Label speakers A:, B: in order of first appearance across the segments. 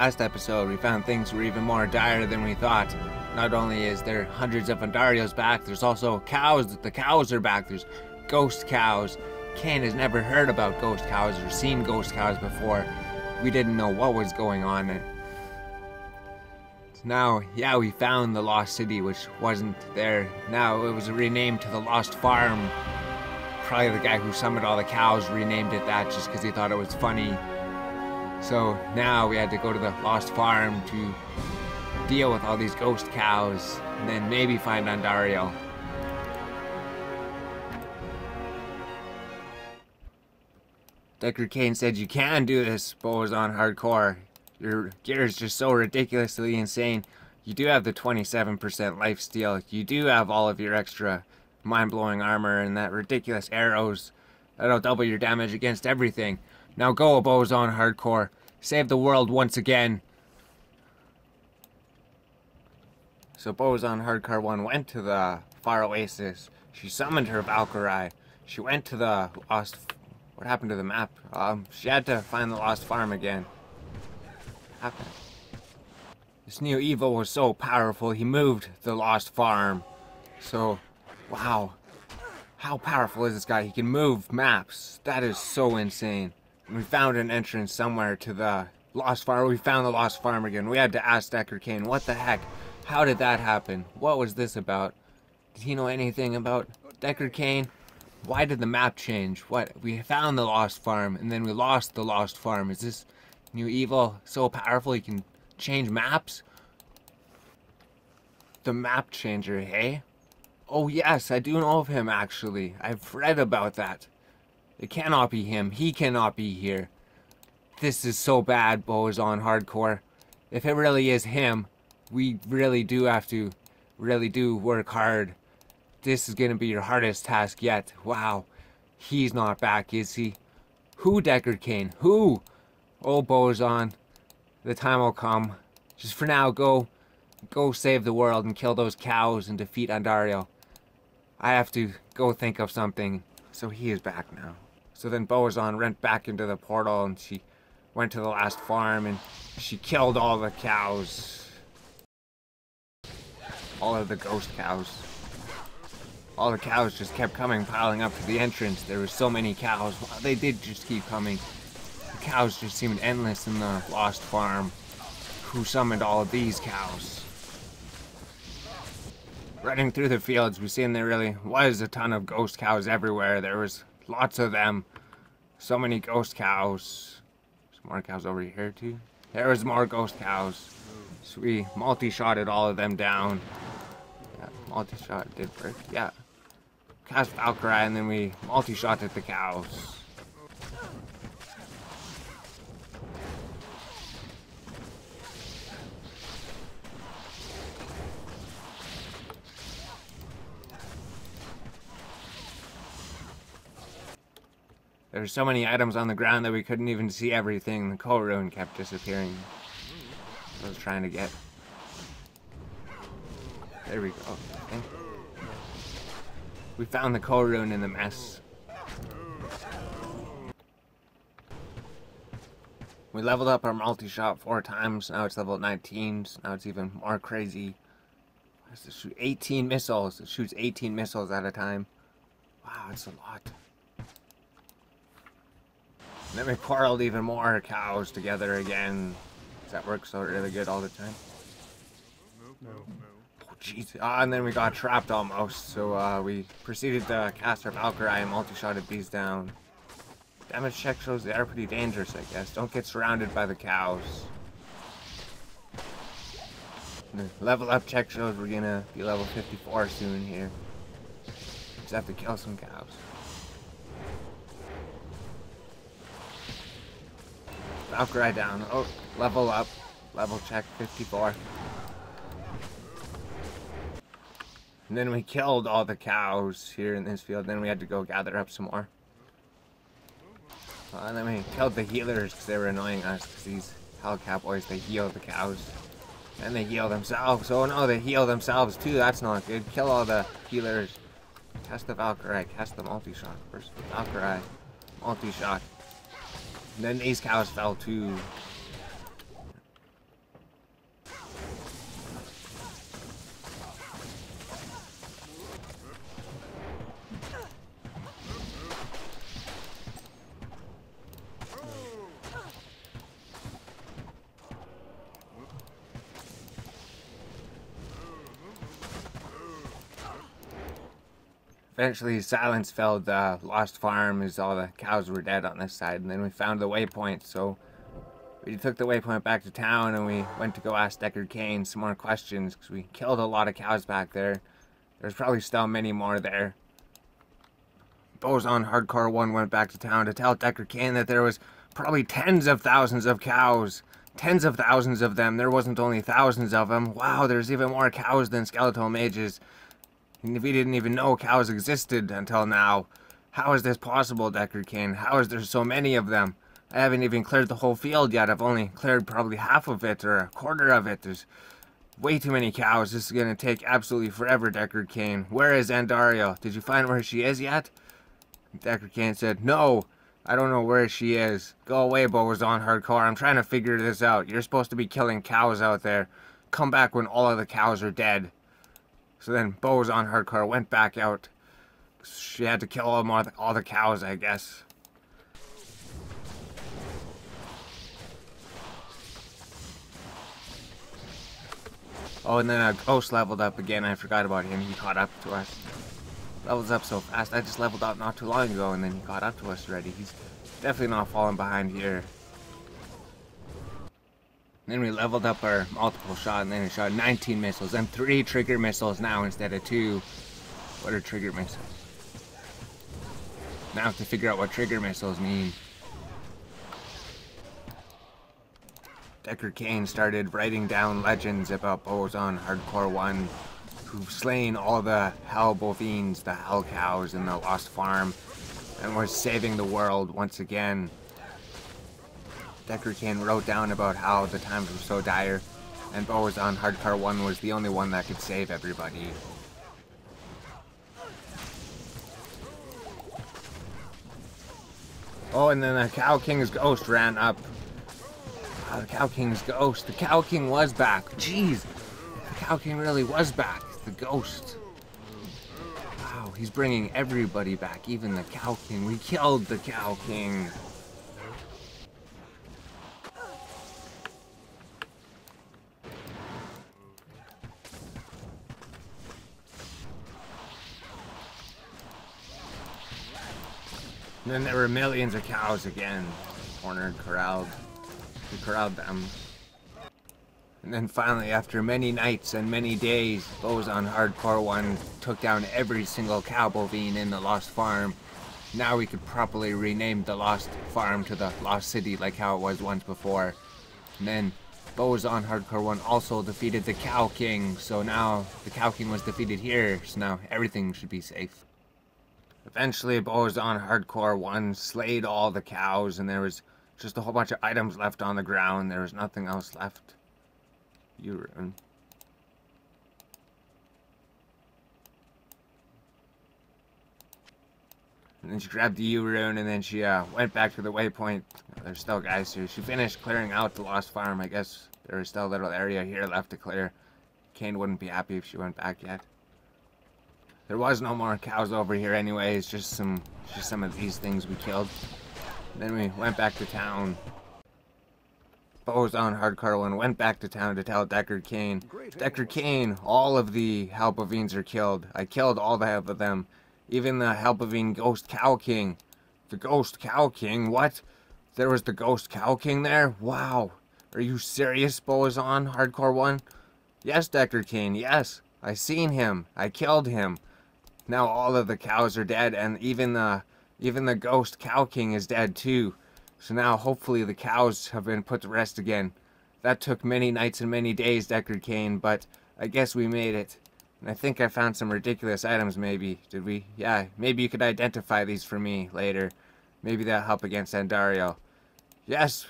A: Last episode, we found things were even more dire than we thought. Not only is there hundreds of Andariels back, there's also cows. The cows are back. There's ghost cows. Ken has never heard about ghost cows or seen ghost cows before. We didn't know what was going on. Now, yeah, we found the lost city, which wasn't there. Now it was renamed to the Lost Farm. Probably the guy who summoned all the cows renamed it that just because he thought it was funny. So now we had to go to the Lost Farm to deal with all these ghost cows, and then maybe find Andariel. Deckard Cain said you can do this, Boaz on hardcore. Your gear is just so ridiculously insane. You do have the 27% life steal. You do have all of your extra mind-blowing armor and that ridiculous arrows. That'll double your damage against everything. Now go, on Hardcore. Save the world once again. So on Hardcore 1 went to the Far Oasis. She summoned her Valkyrie. She went to the Lost... What happened to the map? Um, she had to find the Lost Farm again. Happened? This new evil was so powerful, he moved the Lost Farm. So, wow. How powerful is this guy? He can move maps. That is so insane. We found an entrance somewhere to the Lost Farm. We found the Lost Farm again. We had to ask Deckard Cain, what the heck? How did that happen? What was this about? Did he know anything about Deckard Cain? Why did the map change? What? We found the Lost Farm, and then we lost the Lost Farm. Is this new evil so powerful he can change maps? The map changer, hey? Oh yes, I do know of him actually. I've read about that. It cannot be him. He cannot be here. This is so bad, Boaz on hardcore. If it really is him, we really do have to, really do work hard. This is gonna be your hardest task yet. Wow. He's not back, is he? Who, Deckard Cain? Who? Oh, Bozon. The time will come. Just for now, go, go save the world and kill those cows and defeat Andariel. I have to go think of something. So he is back now. So then Boazon went back into the portal and she went to the last farm and she killed all the cows. All of the ghost cows. All the cows just kept coming, piling up to the entrance. There were so many cows. They did just keep coming. The cows just seemed endless in the lost farm. Who summoned all of these cows? Running through the fields, we seen there really was a ton of ghost cows everywhere. There was lots of them. So many ghost cows. Some more cows over here too. There was more ghost cows. So we multi-shotted all of them down. Yeah, multi-shot did work. Yeah. Cast Valkyrie and then we multi-shotted the cows. There were so many items on the ground that we couldn't even see everything. The coal rune kept disappearing. I was trying to get. There we go. Oh, okay. We found the coal rune in the mess. We leveled up our multi-shot four times. Now it's level 19. Now it's even more crazy. It shoot 18 missiles. It shoots 18 missiles at a time. Wow, that's a lot. Then we quarreled even more cows together again. That works out really good all the time. No. Oh, jeez. Ah, and then we got trapped almost, so uh, we proceeded to cast our Valkyrie and multi-shotted these down. Damage check shows they are pretty dangerous, I guess. Don't get surrounded by the cows. The level up check shows we're gonna be level 54 soon here. Just have to kill some cows. Valkyrie down. Oh, level up. Level check 54. And then we killed all the cows here in this field. Then we had to go gather up some more. Uh, and then we killed the healers because they were annoying us. Because these Hellcat boys, they heal the cows. And they heal themselves. Oh no, they heal themselves too. That's not good. Kill all the healers. Cast the Valkyrie. Cast the multi-shot. First Valkyrie. Multi-shot. Then these cows fell too. Eventually, silence fell. The lost farm as all the cows were dead on this side, and then we found the waypoint. So we took the waypoint back to town, and we went to go ask Deckard Cain some more questions because we killed a lot of cows back there. There's probably still many more there. Boson Hardcore 1 went back to town to tell Deckard Cain that there was probably tens of thousands of cows. Tens of thousands of them. There wasn't only thousands of them. Wow, there's even more cows than skeletal mages. And if we didn't even know cows existed until now. How is this possible, Deckard Cain? How is there so many of them? I haven't even cleared the whole field yet. I've only cleared probably half of it or a quarter of it. There's way too many cows. This is going to take absolutely forever, Deckard Cain. Where is Andariel? Did you find where she is yet? Deckard Cain said, No, I don't know where she is. Go away, Bozon Hardcore. I'm trying to figure this out. You're supposed to be killing cows out there. Come back when all of the cows are dead. So then Bozon Hardcore went back out. She had to kill all, the, all the cows, I guess. Oh, and then a ghost leveled up again. I forgot about him. He caught up to us. Levels up so fast. I just leveled up not too long ago, and then he caught up to us already. He's definitely not falling behind here. Then we leveled up our multiple shot, and then we shot 19 missiles, and three trigger missiles now instead of two. What are trigger missiles? Now I have to figure out what trigger missiles mean. Deckard Cain started writing down legends about Bozon Hardcore 1, who've slain all the Hell Bovines, the Hell Cows, in the Lost Farm, and was saving the world once again. Cain wrote down about how the times were so dire, and Bozon Hardcore 1 was the only one that could save everybody. Oh, and then the Cow King's ghost ran up Oh, the Cow King's ghost. The Cow King was back. Jeez. The Cow King really was back. The ghost. Wow, he's bringing everybody back, even the Cow King. We killed the Cow King. And then there were millions of cows again, cornered, corralled. We corralled them. And then finally, after many nights and many days, Bozon Hardcore 1 took down every single cow bovine in the Lost Farm. Now we could properly rename the Lost Farm to the Lost City like how it was once before. And then Bozon Hardcore 1 also defeated the Cow King, so now the Cow King was defeated here, so now everything should be safe. Eventually, Bozon Hardcore 1 slayed all the cows, and there was just a whole bunch of items left on the ground. There was nothing else left. Urine. And then she grabbed the U-rune and then she uh, went back to the waypoint. There's still guys here. She finished clearing out the lost farm. I guess there was still a little area here left to clear. Cain wouldn't be happy if she went back yet. There was no more cows over here anyways, just some just some of these things we killed. Then we went back to town. Bozon Hardcore One went back to town to tell Deckard Cain. Deckard Cain, all of the Hell Bovines are killed. I killed all the half of them. Even the Hell Bovine Ghost Cow King. The Ghost Cow King? What? There was the Ghost Cow King there? Wow. Are you serious, Bozon Hardcore One? Yes, Deckard Cain, yes. I seen him. I killed him. Now all of the cows are dead, and even the even the ghost cow king is dead too. So now hopefully the cows have been put to rest again. That took many nights and many days, Deckard Cain, but I guess we made it. And I think I found some ridiculous items maybe. Did we? Yeah, maybe you could identify these for me later. Maybe that'll help against Andariel. Yes,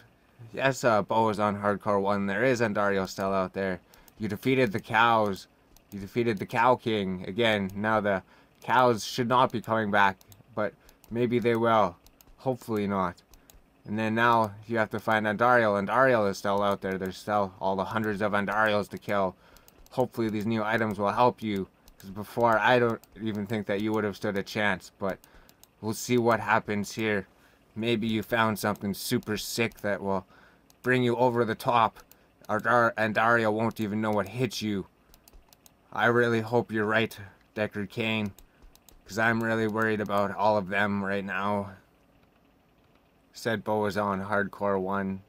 A: yes, uh, Bo is on Hardcore 1. There is Andariel still out there. You defeated the cows. You defeated the Cow King. Again, now the cows should not be coming back, but Maybe they will. Hopefully not. And then now you have to find Andariel. Andariel is still out there. There's still all the hundreds of Andariels to kill. Hopefully these new items will help you. Because before, I don't even think that you would have stood a chance. But we'll see what happens here. Maybe you found something super sick that will bring you over the top. Andar Andariel won't even know what hit you. I really hope you're right, Deckard Cain. Because I'm really worried about all of them right now. Said Bo was on Hardcore 1.